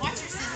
Watch your